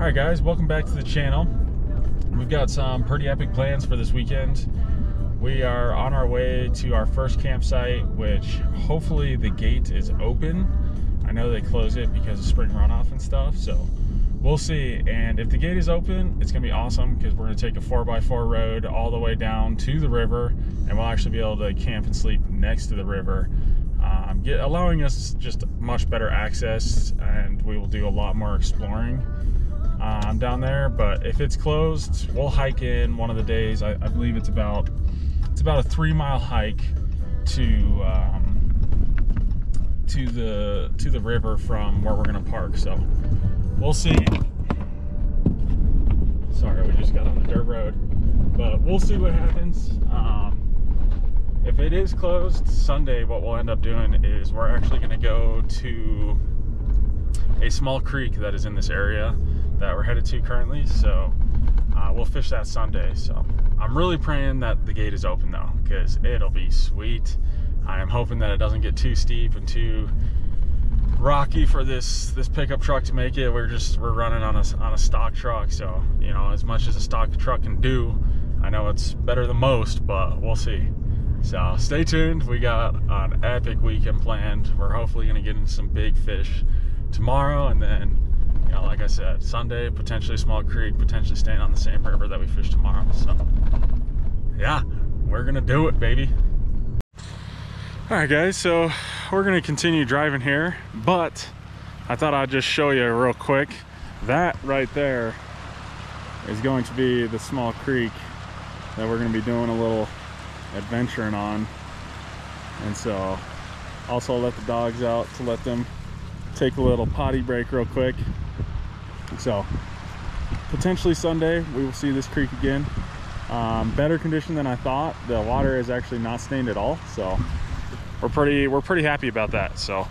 All right, guys, welcome back to the channel. We've got some pretty epic plans for this weekend. We are on our way to our first campsite, which hopefully the gate is open. I know they close it because of spring runoff and stuff, so we'll see. And if the gate is open, it's gonna be awesome because we're gonna take a 4x4 road all the way down to the river, and we'll actually be able to camp and sleep next to the river, um, get, allowing us just much better access, and we will do a lot more exploring um, down there. But if it's closed, we'll hike in one of the days. I, I believe it's about it's about a three mile hike to um, to the to the river from where we're gonna park. So we'll see. Sorry, we just got on the dirt road, but we'll see what happens. Um, if it is closed Sunday, what we'll end up doing is we're actually gonna go to a small creek that is in this area that we're headed to currently. So uh, we'll fish that Sunday. So I'm really praying that the gate is open though, because it'll be sweet. I am hoping that it doesn't get too steep and too rocky for this this pickup truck to make it. We're just we're running on a on a stock truck, so you know as much as a stock truck can do, I know it's better than most, but we'll see. So stay tuned. We got an epic weekend planned. We're hopefully gonna get in some big fish tomorrow, and then know, like I said, Sunday potentially small creek, potentially staying on the same river that we fish tomorrow. So yeah, we're gonna do it, baby. All right, guys, so we're gonna continue driving here, but I thought I'd just show you real quick. That right there is going to be the small creek that we're gonna be doing a little adventuring on. And so also let the dogs out to let them take a little potty break real quick. So potentially Sunday, we will see this creek again. Um, better condition than I thought. The water is actually not stained at all. So we're pretty, we're pretty happy about that. So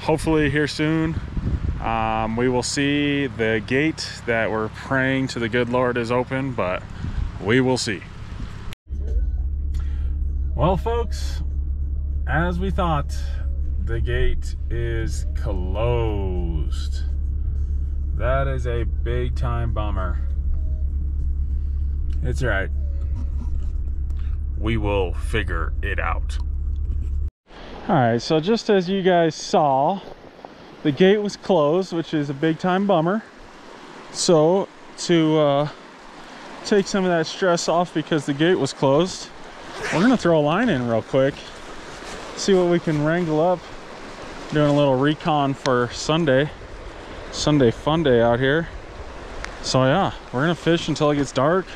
hopefully here soon, um, we will see the gate that we're praying to the good Lord is open, but we will see. Well, folks, as we thought, the gate is closed. That is a big time bummer. It's all right. We will figure it out. All right, so just as you guys saw, the gate was closed, which is a big time bummer. So to uh, take some of that stress off because the gate was closed, we're gonna throw a line in real quick, see what we can wrangle up. Doing a little recon for Sunday. Sunday fun day out here. So yeah, we're gonna fish until it gets dark,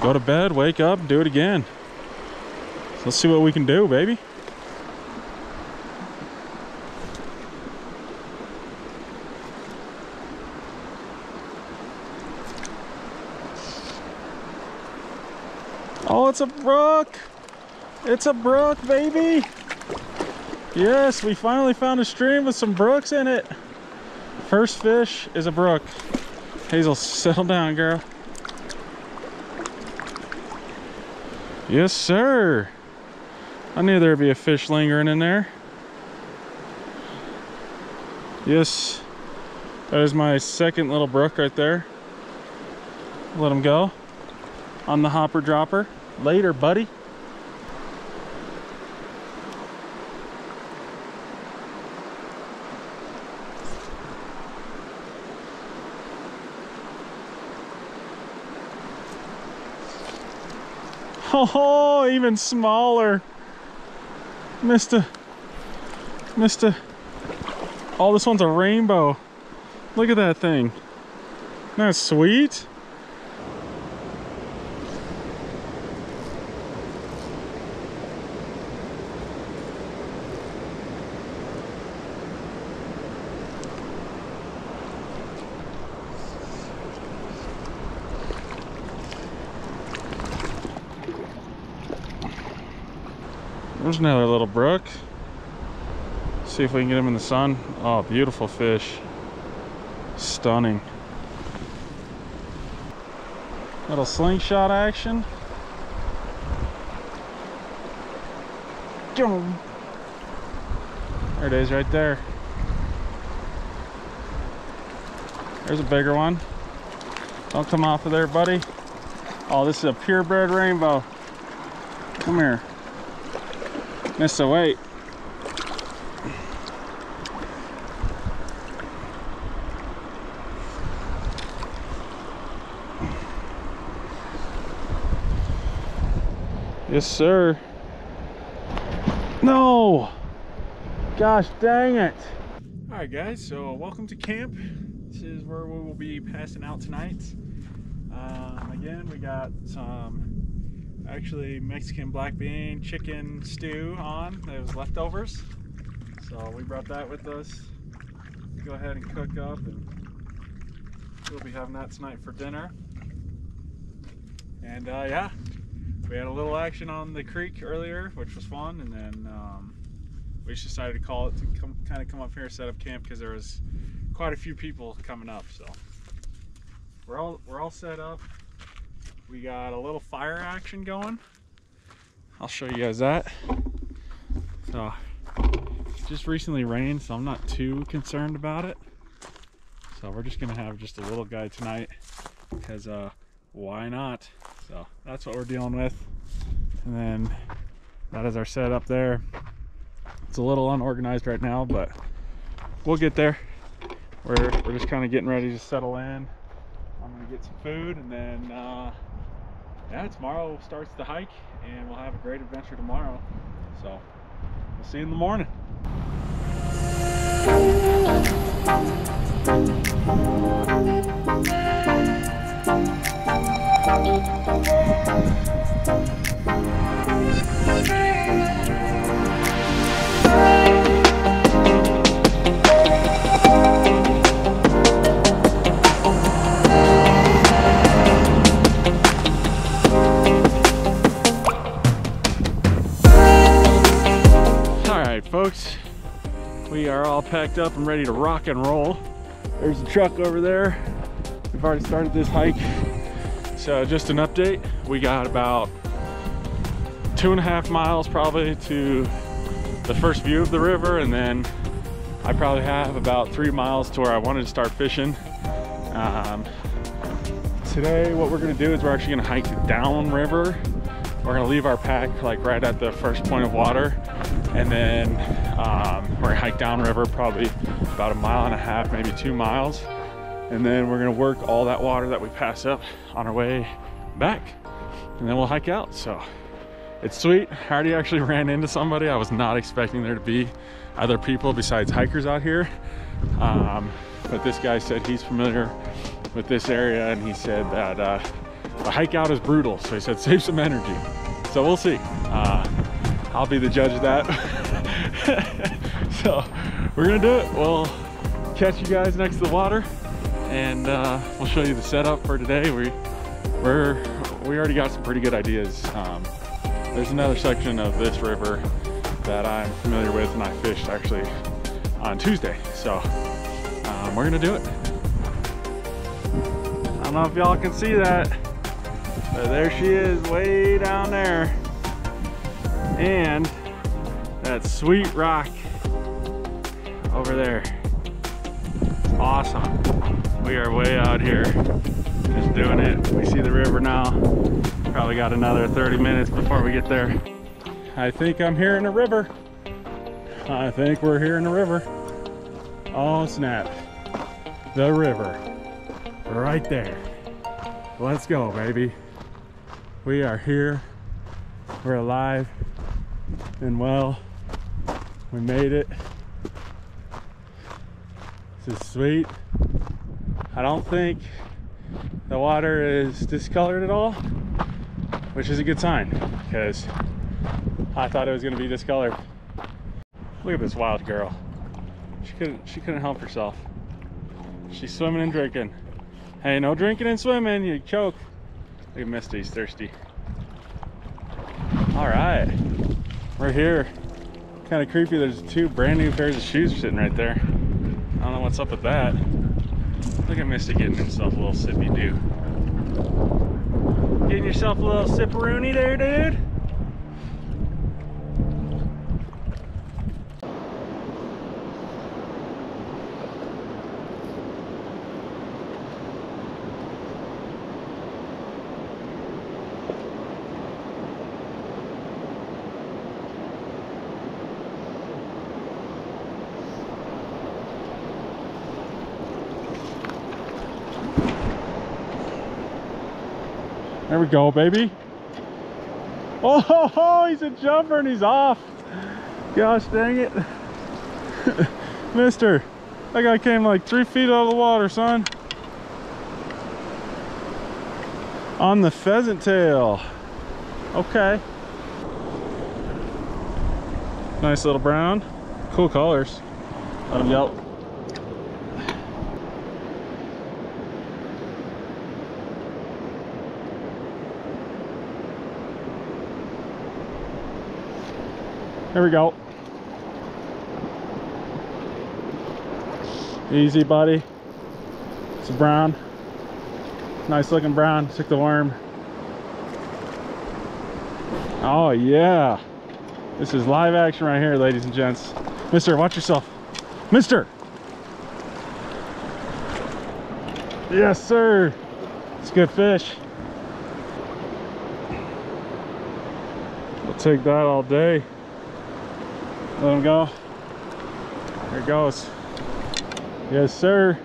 go to bed, wake up, do it again. Let's see what we can do, baby. Oh, it's a brook. It's a brook, baby. Yes, we finally found a stream with some brooks in it. First fish is a brook. Hazel, settle down, girl. Yes, sir. I knew there'd be a fish lingering in there. Yes, that is my second little brook right there. Let him go on the hopper dropper. Later, buddy. Oh, even smaller. Mr. Mr. Oh, this one's a rainbow. Look at that thing. Isn't that sweet? There's another little brook. See if we can get him in the sun. Oh, beautiful fish. Stunning. Little slingshot action. There it is right there. There's a bigger one. Don't come off of there, buddy. Oh, this is a purebred rainbow. Come here. Miss a wait. Yes, sir. No! Gosh dang it. All right, guys, so welcome to camp. This is where we will be passing out tonight. Um, again, we got some actually Mexican black bean chicken stew on. That was leftovers. So we brought that with us. Go ahead and cook up and we'll be having that tonight for dinner. And uh, yeah, we had a little action on the creek earlier, which was fun. And then um, we just decided to call it to come, kind of come up here, and set up camp because there was quite a few people coming up. So we're all we're all set up. We got a little fire action going. I'll show you guys that. So just recently rained, so I'm not too concerned about it. So we're just gonna have just a little guy tonight because uh, why not? So that's what we're dealing with. And then that is our setup there. It's a little unorganized right now, but we'll get there. We're, we're just kind of getting ready to settle in. I'm gonna get some food and then uh, yeah, tomorrow starts the hike and we'll have a great adventure tomorrow. So we'll see you in the morning. Packed up and ready to rock and roll. There's a truck over there. We've already started this hike. So just an update, we got about two and a half miles probably to the first view of the river and then I probably have about three miles to where I wanted to start fishing. Um, today what we're gonna do is we're actually gonna hike down river. We're gonna leave our pack like right at the first point of water and then um, we're gonna hike downriver probably about a mile and a half maybe two miles and then we're gonna work all that water that we pass up on our way back and then we'll hike out. So it's sweet. I already actually ran into somebody i was not expecting there to be other people besides hikers out here. Um, but this guy said he's familiar with this area and he said that uh, the hike out is brutal so he said save some energy so we'll see uh, I'll be the judge of that. so we're gonna do it. We'll catch you guys next to the water and uh, we'll show you the setup for today. We, we're, we already got some pretty good ideas. Um, there's another section of this river that I'm familiar with and I fished actually on Tuesday. So um, we're gonna do it. I don't know if y'all can see that, but there she is way down there and that sweet rock over there. Awesome. We are way out here just doing it. We see the river now. Probably got another 30 minutes before we get there. I think I'm here in the river. I think we're here in the river. Oh snap. The river. Right there. Let's go, baby. We are here. We're alive and well. We made it. This is sweet. I don't think the water is discolored at all, which is a good sign because I thought it was going to be discolored. Look at this wild girl. She couldn't she couldn't help herself. She's swimming and drinking. Hey, no drinking and swimming, you choke. Look at Misty, he's thirsty. All right. We're here. Kind of creepy. There's two brand new pairs of shoes sitting right there. I don't know what's up with that. Look at Misty getting himself a little sippy do. Getting yourself a little sipperoonie there, dude. We go, baby. Oh, he's a jumper and he's off. Gosh dang it. Mister, that guy came like three feet out of the water, son. On the pheasant tail. Okay. Nice little brown. Cool colors. Let him go. There we go. Easy, buddy. It's a brown. Nice looking brown. Took the worm. Oh, yeah. This is live action right here, ladies and gents. Mister, watch yourself. Mister! Yes, sir. It's a good fish. I'll take that all day. Let him go. There it goes. Yes, sir.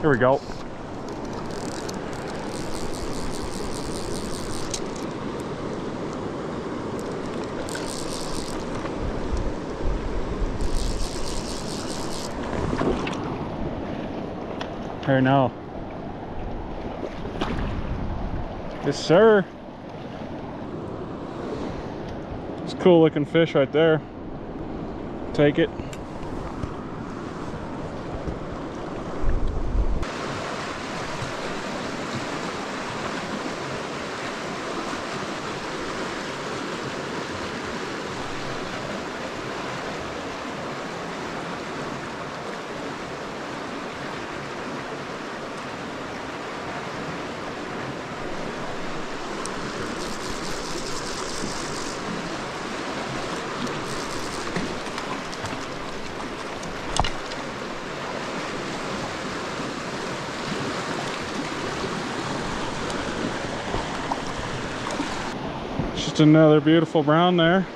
Here we go. Here now. Yes, sir. It's cool looking fish right there. Take it. Just another beautiful brown there.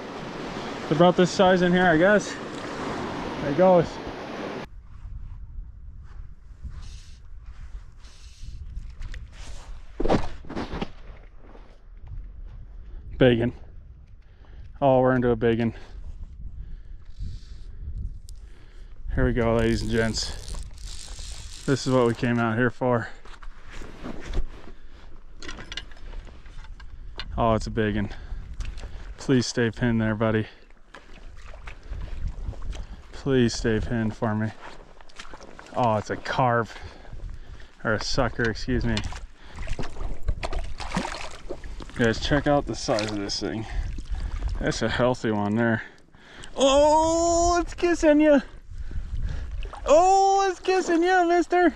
They brought this size in here, I guess. There he goes. Bacon. Oh, we're into a bacon. Here we go, ladies and gents. This is what we came out here for. Oh, it's a big one. Please stay pinned there, buddy. Please stay pinned for me. Oh, it's a carp. Or a sucker, excuse me. Guys, check out the size of this thing. That's a healthy one there. Oh, it's kissing you. Oh, it's kissing you, mister.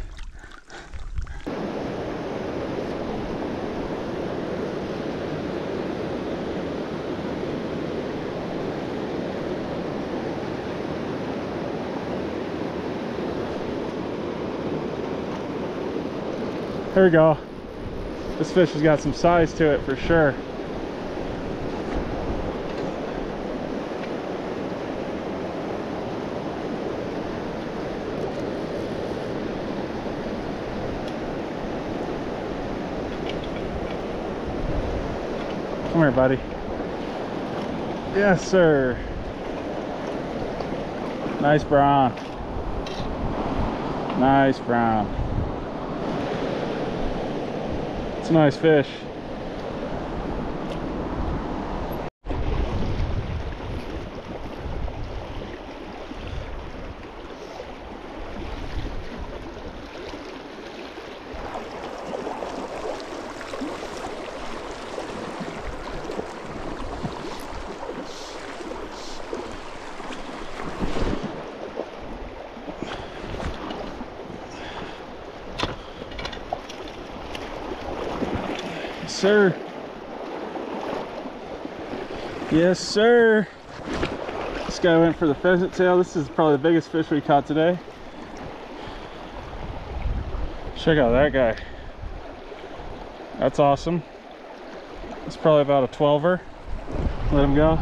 There we go. This fish has got some size to it for sure. Come here, buddy. Yes, sir. Nice brown. Nice brown. It's a nice fish. sir. Yes, sir. This guy went for the pheasant tail. This is probably the biggest fish we caught today. Check out that guy. That's awesome. It's probably about a 12er. Let him go.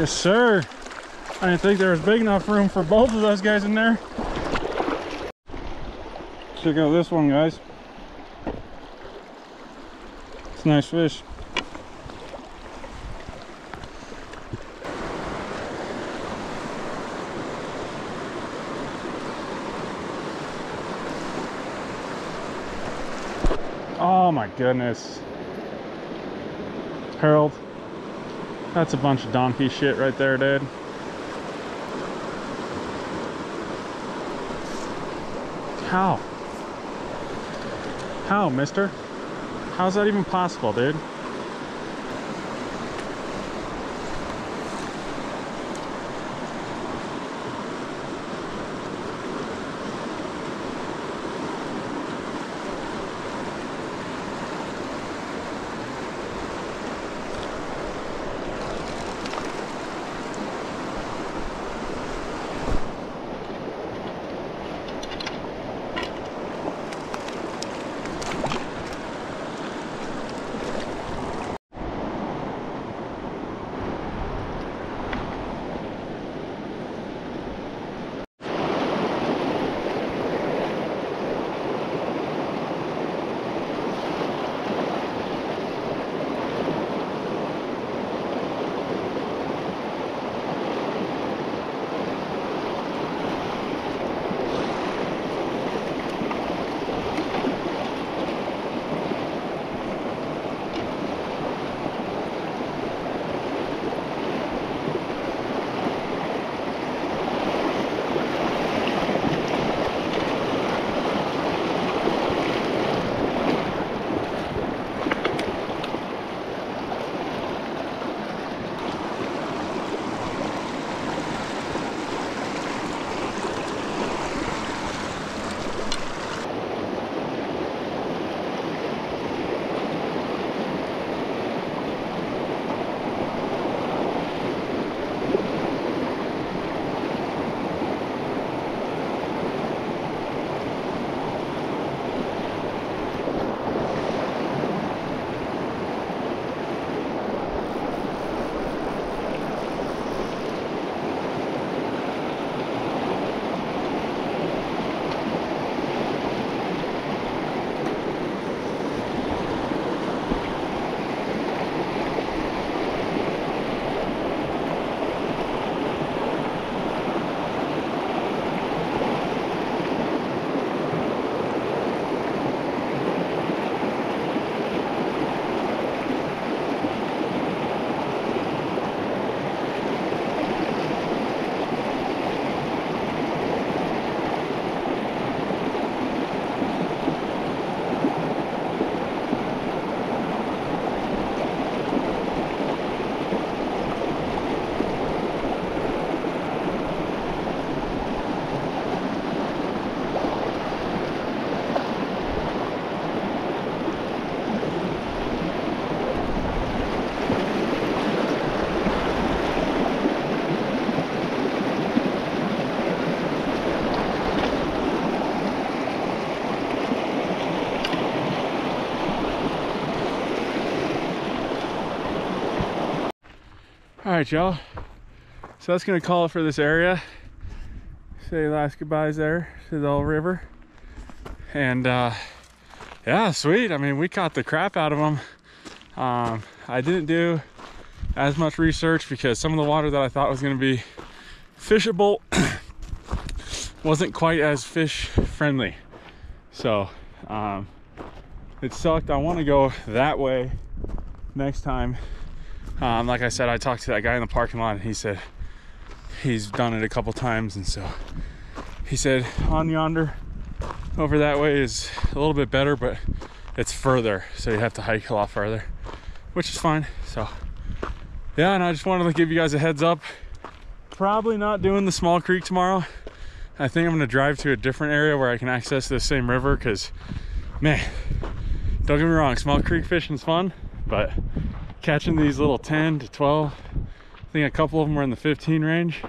Yes, sir. I didn't think there was big enough room for both of those guys in there. Check out this one, guys. It's a nice fish. Oh my goodness. Harold. That's a bunch of donkey shit right there, dude. How? How, mister? How's that even possible, dude? All right, y'all. So that's gonna call it for this area. Say last goodbyes there to the old river. And uh, yeah, sweet. I mean, we caught the crap out of them. Um, I didn't do as much research because some of the water that I thought was gonna be fishable wasn't quite as fish friendly. So um, it sucked. I want to go that way next time um, like I said, I talked to that guy in the parking lot and he said he's done it a couple times. And so he said on yonder, over that way is a little bit better, but it's further, so you have to hike a lot further, which is fine. So, yeah, and I just wanted to give you guys a heads up. Probably not doing the small creek tomorrow. I think I'm gonna drive to a different area where I can access the same river because, man, don't get me wrong, small creek fishing's fun, but catching these little 10 to 12, I think a couple of them were in the 15 range.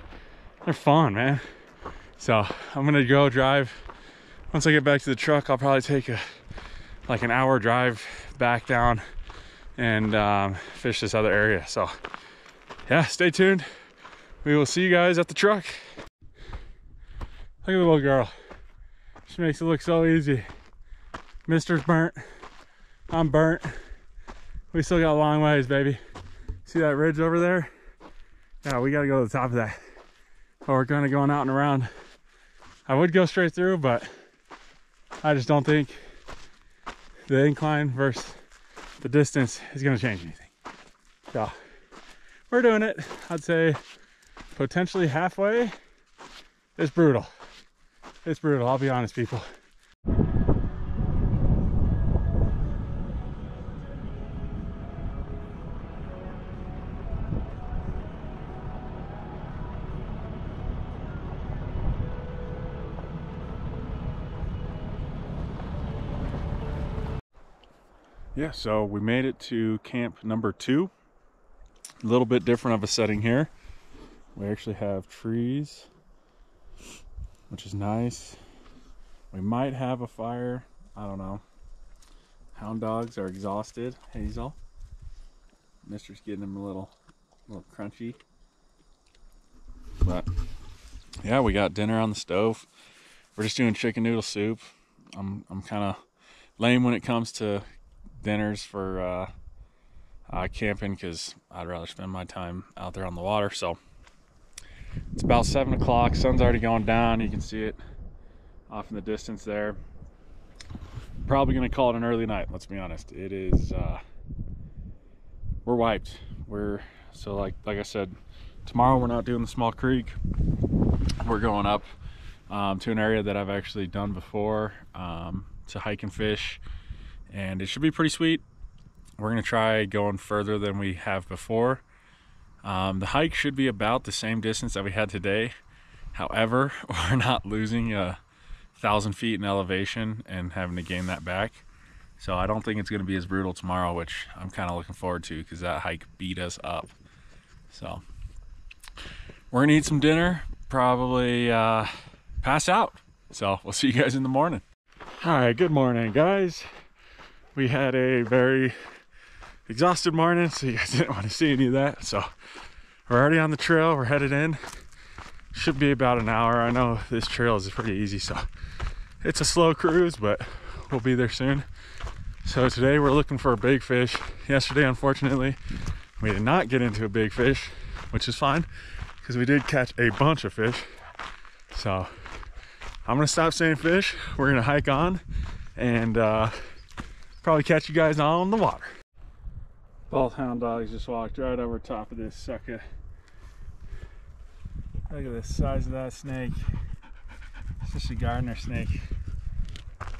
They're fun, man. So I'm gonna go drive. Once I get back to the truck, I'll probably take a like an hour drive back down and um, fish this other area. So yeah, stay tuned. We will see you guys at the truck. Look at the little girl. She makes it look so easy. Mister's burnt. I'm burnt. We still got a long ways, baby. See that ridge over there? Yeah, we gotta go to the top of that. But we're kind of going out and around. I would go straight through, but I just don't think the incline versus the distance is gonna change anything. So we're doing it. I'd say potentially halfway. It's brutal. It's brutal, I'll be honest, people. Yeah so we made it to camp number two. A little bit different of a setting here. We actually have trees which is nice. We might have a fire. I don't know. Hound dogs are exhausted. Hazel. Mister's getting them a little a little crunchy. But yeah we got dinner on the stove. We're just doing chicken noodle soup. I'm i'm kind of lame when it comes to dinners for uh, uh, camping because I'd rather spend my time out there on the water. So it's about seven o'clock. Sun's already going down. You can see it off in the distance there. Probably gonna call it an early night. Let's be honest. It is. Uh, we're wiped. We're so like like I said. Tomorrow we're not doing the small creek. We're going up um, to an area that I've actually done before um, to hike and fish and it should be pretty sweet. We're gonna try going further than we have before. Um, the hike should be about the same distance that we had today. However, we're not losing a thousand feet in elevation and having to gain that back. So I don't think it's gonna be as brutal tomorrow, which I'm kind of looking forward to because that hike beat us up. So we're gonna eat some dinner, probably uh, pass out. So we'll see you guys in the morning. Right, good morning, guys we had a very exhausted morning, so you guys didn't want to see any of that. So we're already on the trail, we're headed in. Should be about an hour. I know this trail is pretty easy, so it's a slow cruise, but we'll be there soon. So today we're looking for a big fish. Yesterday, unfortunately, we did not get into a big fish, which is fine because we did catch a bunch of fish. So I'm gonna stop saying fish. We're gonna hike on and uh, probably catch you guys on the water. Both hound dogs just walked right over top of this sucker. Look at the size of that snake. It's just a gardener snake.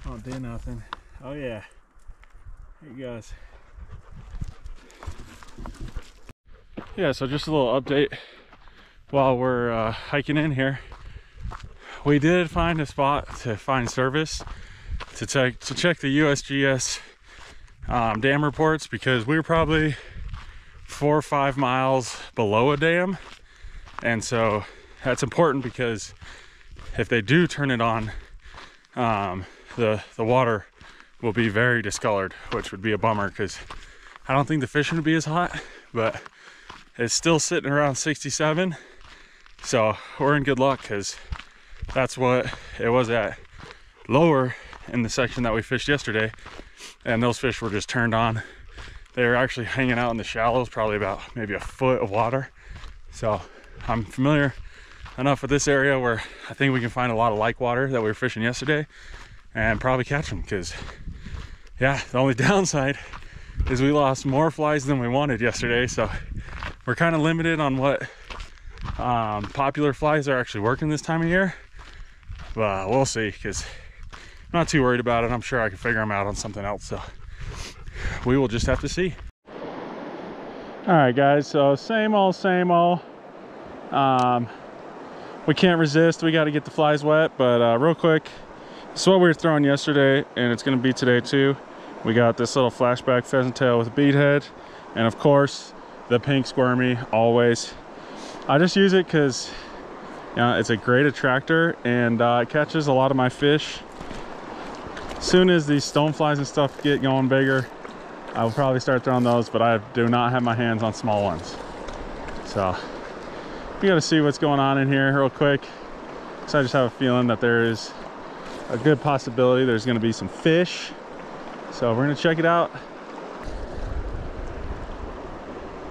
Won't do nothing. Oh yeah. Here he goes. Yeah, so just a little update while we're uh, hiking in here. We did find a spot to find service to check to check the USGS um, dam reports because we were probably four or five miles below a dam. And so that's important because if they do turn it on, um, the, the water will be very discolored, which would be a bummer because I don't think the fishing would be as hot, but it's still sitting around 67. So we're in good luck because that's what it was at lower in the section that we fished yesterday and those fish were just turned on. They were actually hanging out in the shallows, probably about maybe a foot of water. So I'm familiar enough with this area where I think we can find a lot of like water that we were fishing yesterday and probably catch them because yeah, the only downside is we lost more flies than we wanted yesterday. So we're kind of limited on what um, popular flies are actually working this time of year. But we'll see because not too worried about it. I'm sure I can figure them out on something else. So we will just have to see. All right, guys. So same old, same old. Um, we can't resist. We got to get the flies wet. But uh, real quick, this is what we were throwing yesterday, and it's going to be today too. We got this little flashback pheasant tail with a bead head, and of course, the pink squirmy always. I just use it because you know, it's a great attractor and uh, it catches a lot of my fish. Soon as these stoneflies and stuff get going bigger, I will probably start throwing those, but I do not have my hands on small ones. So we got to see what's going on in here real quick. So I just have a feeling that there is a good possibility there's going to be some fish. So we're to check it out.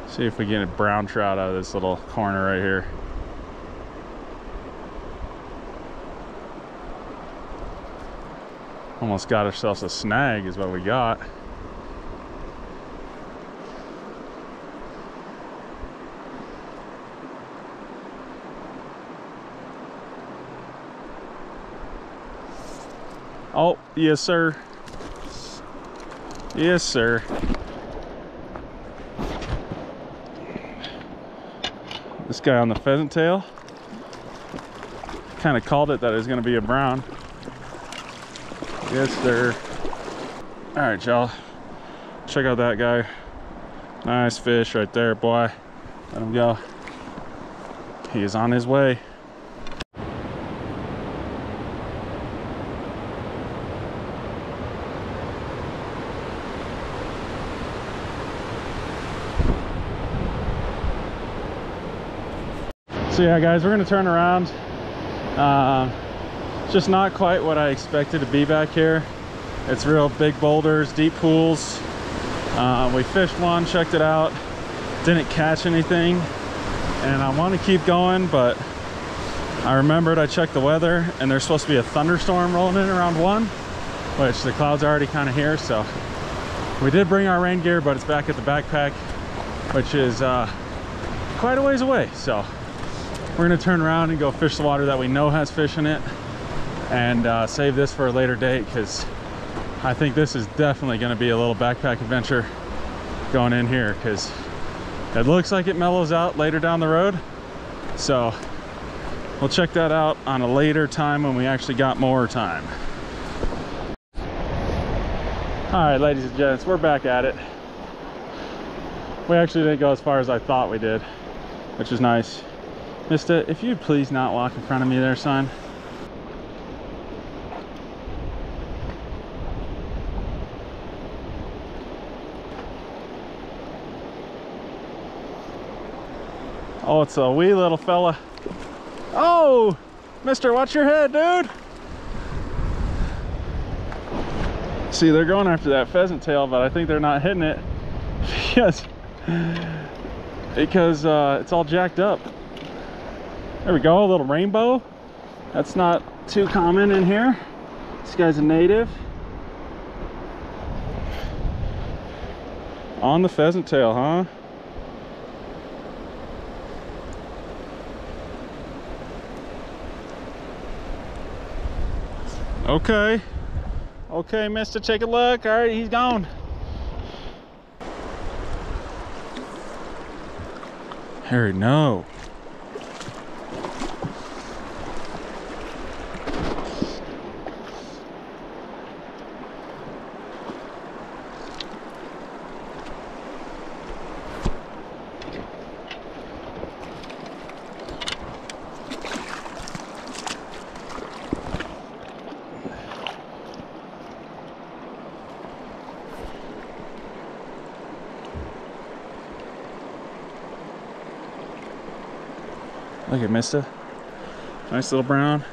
See if we get a brown trout out of this little corner right here. Almost got ourselves a snag is what we got. Oh, yes, sir. Yes, sir. This guy on the pheasant tail kind of called it that it was going to be a brown. Yes, sir. All right, y'all. Check out that guy. Nice fish right there, boy. Let him go. He is on his way. So yeah, guys, we're gonna turn around. Uh, just not quite what I expected to be back here. It's real big boulders, deep pools. Uh, we fished one, checked it out, didn't catch anything. And I want to keep going, but I remembered I checked the weather and there's supposed to be a thunderstorm rolling in around one, which the clouds are already kind of here. So we did bring our rain gear, but it's back at the backpack, which is uh, quite a ways away. So we're gonna turn around and go fish the water that we know has fish in it and uh, save this for a later date because I think this is definitely going to be a little backpack adventure going in here because it looks like it mellows out later down the road. So we'll check that out on a later time when we actually got more time. All right, ladies and gents, we're back at it. We actually didn't go as far as I thought we did, which is nice. Mister, if you'd please not walk in front of me there, son. Oh, it's a wee little fella. Oh, mister, watch your head, dude. See, they're going after that pheasant tail, but I think they're not hitting it because, because uh, it's all jacked up. There we go, a little rainbow. That's not too common in here. This guy's a native. On the pheasant tail, huh? Okay. Okay, mister, take a look. All right, he's gone. Harry, no. At Mister. Nice little brown.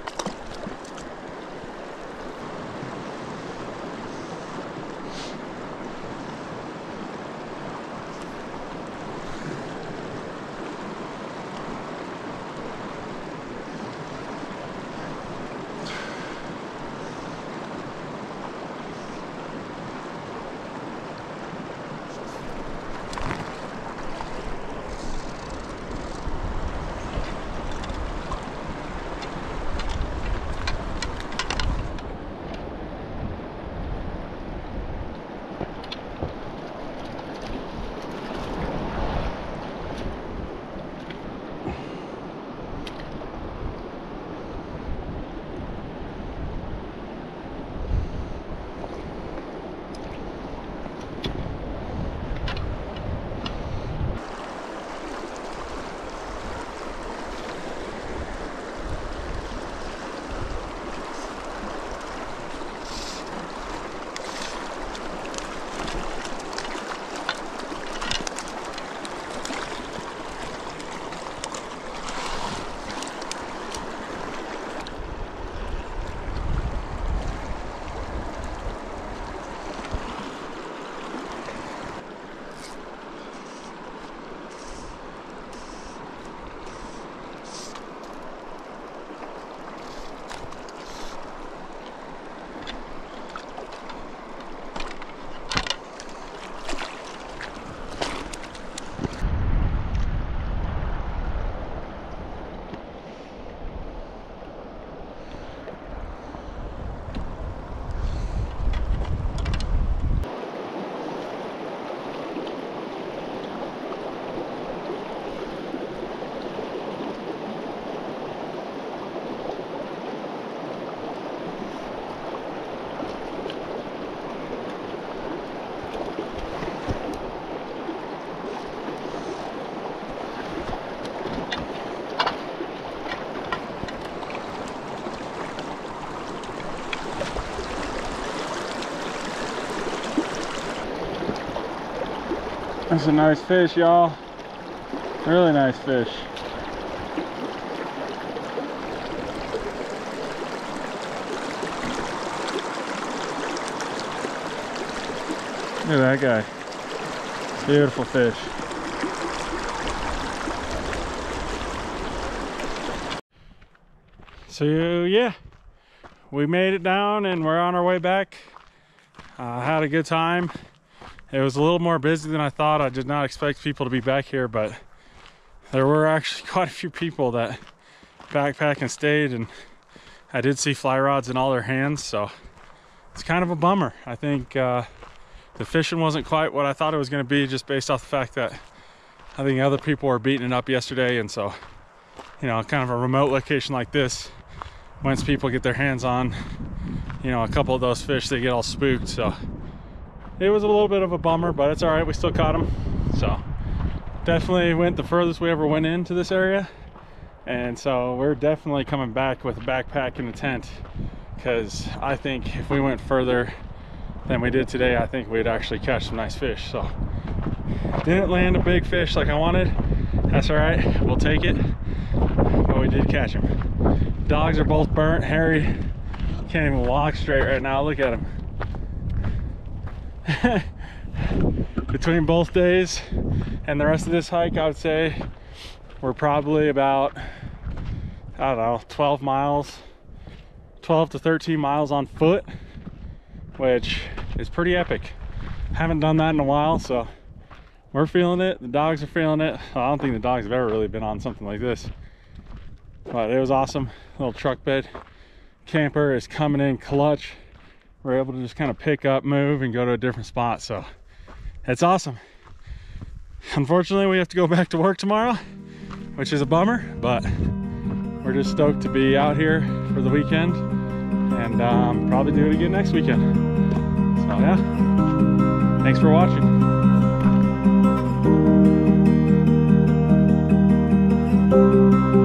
That's a nice fish, y'all. Really nice fish. Look at that guy. Beautiful fish. So yeah, we made it down and we're on our way back. Uh, had a good time. It was a little more busy than I thought. I did not expect people to be back here, but there were actually quite a few people that backpack and stayed and I did see fly rods in all their hands, so it's kind of a bummer. I think uh, the fishing wasn't quite what I thought it was going to be just based off the fact that I think other people were beating it up yesterday and so you know kind of a remote location like this once people get their hands on you know a couple of those fish they get all spooked so it was a little bit of a bummer but it's all right we still caught them so definitely went the furthest we ever went into this area and so we're definitely coming back with a backpack and a tent because I think if we went further than we did today, I think we'd actually catch some nice fish. So didn't land a big fish like I wanted. That's all right, we'll take it. But we did catch him. Dogs are both burnt. Harry can't even walk straight right now. Look at him. Between both days and the rest of this hike, I would say we're probably about, I don't know, 12 miles, 12 to 13 miles on foot, which is pretty epic. Haven't done that in a while, so we're feeling it. The dogs are feeling it. I don't think the dogs have ever really been on something like this, but it was awesome. Little truck bed camper is coming in clutch we're able to just kind of pick up, move, and go to a different spot. So that's awesome. Unfortunately, we have to go back to work tomorrow, which is a bummer, but we're just stoked to be out here for the weekend and um, probably do it again next weekend. So yeah, thanks for watching. Thank you.